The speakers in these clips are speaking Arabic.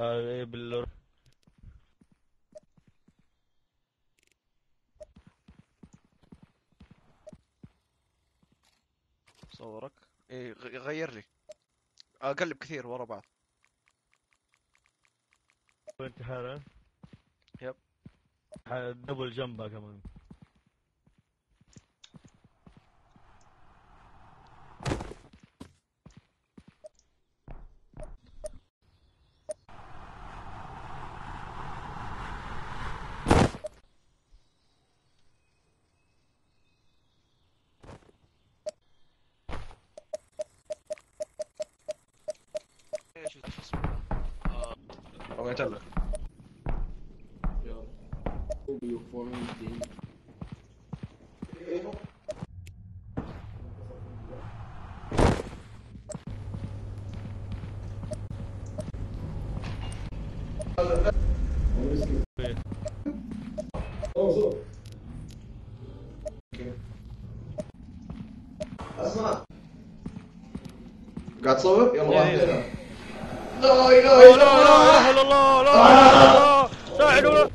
بال صورك. إيه غير لي. أقلب كثير ورا بعض. انتحار يب. دبل جنبها كمان. aguenta não. O fone dele. Готовы? Я молодец. لا إله لا إلا الله لا إله إلا الله لا إله إلا الله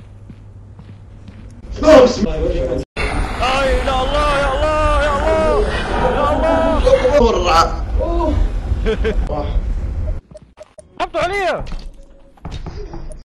يا الله يا الله يا الله. راح حطوا عليها